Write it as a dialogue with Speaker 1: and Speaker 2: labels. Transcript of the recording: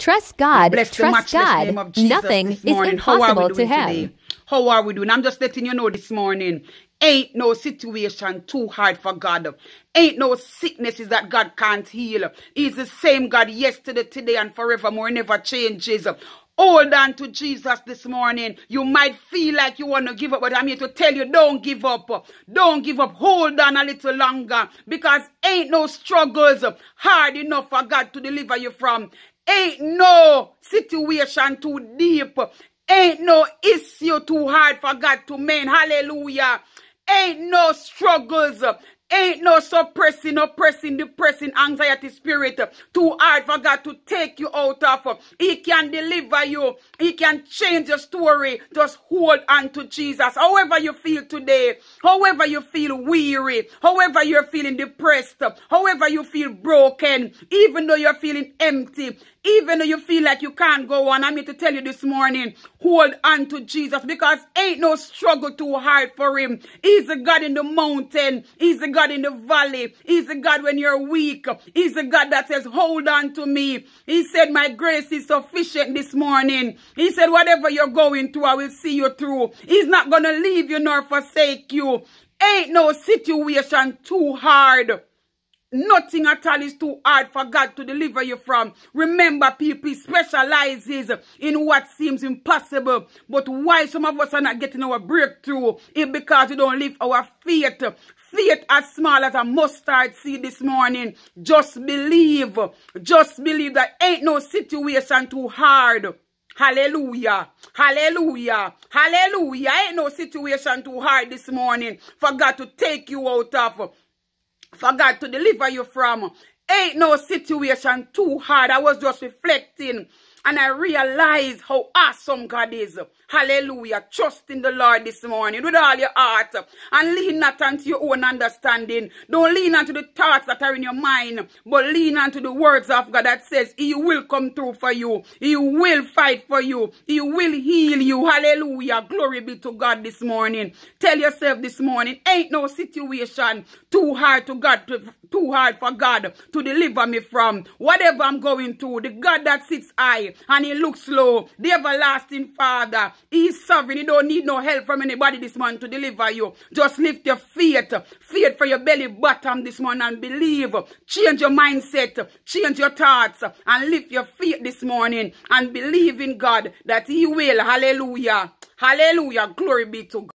Speaker 1: Trust God.
Speaker 2: Bless
Speaker 1: Trust God.
Speaker 2: of Jesus
Speaker 1: Nothing
Speaker 2: this
Speaker 1: is impossible to him.
Speaker 2: today? How are we doing? I'm just letting you know this morning. Ain't no situation too hard for God. Ain't no sicknesses that God can't heal. He's the same God yesterday, today, and forevermore. Never changes. Hold on to Jesus this morning. You might feel like you want to give up, but I'm here to tell you don't give up. Don't give up. Hold on a little longer because ain't no struggles hard enough for God to deliver you from. Ain't no situation too deep. Ain't no issue too hard for God to mend. Hallelujah. Ain't no struggles. Ain't no suppressing, oppressing, depressing, anxiety spirit too hard for God to take you out of. He can deliver you. He can change your story. Just hold on to Jesus. However you feel today, however you feel weary, however you're feeling depressed, however you feel broken, even though you're feeling empty, even though you feel like you can't go on, I'm here to tell you this morning, hold on to Jesus because ain't no struggle too hard for him. He's the God in the mountain. He's the God in the valley. He's the God when you're weak. He's the God that says, hold on to me. He said, my grace is sufficient this morning. He said, whatever you're going through, I will see you through. He's not going to leave you nor forsake you. Ain't no situation too hard. Nothing at all is too hard for God to deliver you from. Remember, people specializes in what seems impossible. But why some of us are not getting our breakthrough is because we don't live our faith. Faith as small as a mustard seed this morning. Just believe. Just believe that ain't no situation too hard. Hallelujah. Hallelujah. Hallelujah. Ain't no situation too hard this morning for God to take you out of for God to deliver you from. Ain't no situation too hard. I was just reflecting and I realize how awesome God is. Hallelujah. Trust in the Lord this morning with all your heart and lean not unto your own understanding. Don't lean unto the thoughts that are in your mind, but lean unto the words of God that says He will come through for you. He will fight for you. He will heal you. Hallelujah. Glory be to God this morning. Tell yourself this morning, ain't no situation too hard to God too hard for God to deliver me from. Whatever I'm going through, the God that sits high and he looks low, the everlasting Father, He's sovereign. He don't need no help from anybody this morning to deliver you. Just lift your faith. Faith for your belly bottom this morning and believe. Change your mindset. Change your thoughts. And lift your faith this morning and believe in God that He will. Hallelujah. Hallelujah. Glory be to God.